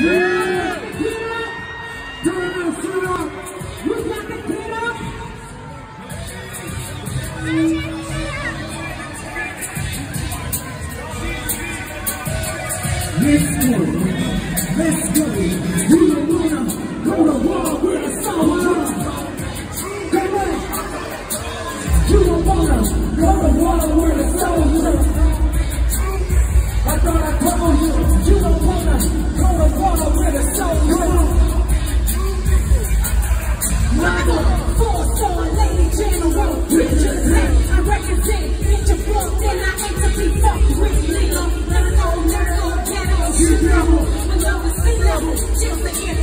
Yeah! Yeah! Do it! You got the pit up! Let's! Let's go! you're winner! Go to war a star! Come on! You! She was thinking